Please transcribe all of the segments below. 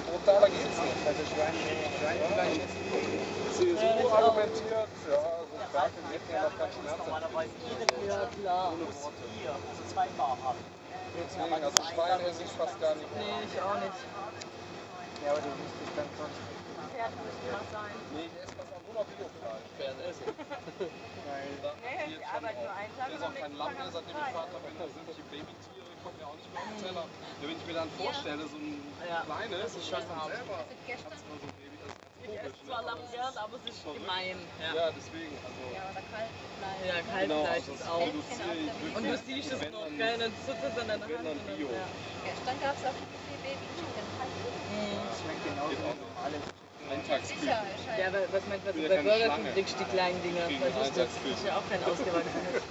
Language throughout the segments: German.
Brutaler geht's nicht. Also Schwein, Schweinefleisch ist CSU argumentiert, ja, so starke hätten ja noch keinen Schmerz. Normalerweise Ja, klar. muss vier, also zwei Bar haben. Deswegen, also Schwein esse ich fast gar nicht. Nee, ich auch nicht. Ja, aber du müsstest dann schon. Pferd müsste noch sein. Nee, ich esse fast auch nur noch Biofleisch. Weil Nee, ich arbeite nur einen Tag Der ist auch kein Lamm mehr, seitdem ich ich. Vater bin. Da sind die Babytiere, kommen ja auch nicht mehr auf den Teller. Ja, wenn ich mir dann vorstelle, so ein Ja, kleines, das ist schon hart. selber Also gestern, hat so ein Baby, das ist Ich esse komisch. zwar ne? Lamm gern, aber es ist gemein. Ja, Ja, deswegen, also. ja, oder Kalbfleisch. ja Genau, Kalbfleisch also ist das auch. ich. Und du siehst es noch, dann- gell? Dann zuckt es an deiner Hand. dann Bio. Ja. Gestern gab es auch ein Buffet Baby Chicken. das schmeckt genauso wie normales Eintagsküche. Ja, aber was will ja bei Burger King die kleinen Dinger? Was ist das? Das ist ja auch kein ausgewachsenes.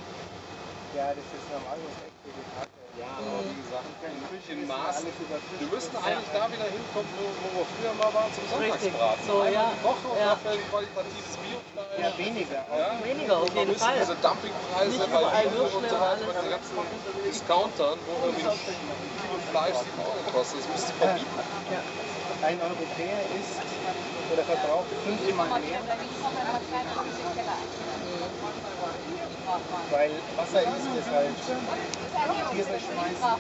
Ja, das ist normal, das ist echt vegetarisch. Ja, aber wie gesagt, in, in Maßen. Wir müssen eigentlich da wieder hinkommen, wo, wo wir früher mal waren, zum. Sonntagsbraten. So, ja. Woche und Ja. dafür ein qualitatives Biofleisch. Ja, weniger. Ja? Weniger auf jeden Fall. diese Dumpingpreise Nicht bei Lidl und so weiter, bei den ganzen Discountern, wo irgendwie ein Kilo Fleisch 7 Euro kostet, das müsste verbieten. Ein Europäer isst oder verbraucht fünfmal mehr, weil Wasser ist es halt. Tiere schmeißen.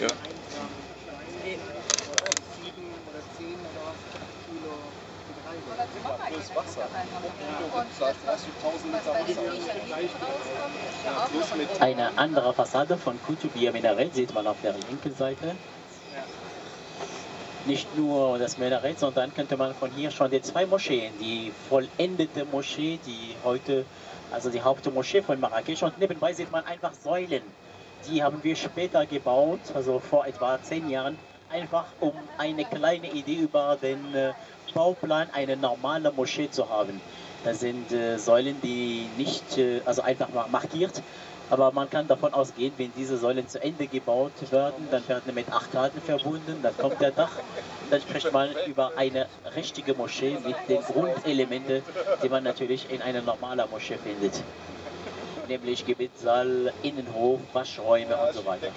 Ja. Sieben oder zehn oder was Kilo Getreide. Plus Wasser. Pro Kilo Fleisch brauchst du 1000 Liter Wasser. Plus mit Eine andere Fassade von Kutubia Minarett sieht man auf der linken Seite. Nicht nur das Minarett, sondern könnte man von hier schon die zwei Moscheen, die vollendete Moschee, die heute, also die Hauptmoschee von Marrakesch und nebenbei sieht man einfach Säulen. Die haben wir später gebaut, also vor etwa zehn Jahren, einfach um eine kleine Idee über den äh, Bauplan eine normale Moschee zu haben. Das sind äh, Säulen, die nicht, äh, also einfach markiert, aber man kann davon ausgehen, wenn diese Säulen zu Ende gebaut werden, dann werden mit Arkaden verbunden, dann kommt der Dach, dann spricht man über eine richtige Moschee mit den Grundelementen, die man natürlich in einer normalen Moschee findet. Nämlich Gebetssaal, Innenhof, Waschräume und so weiter.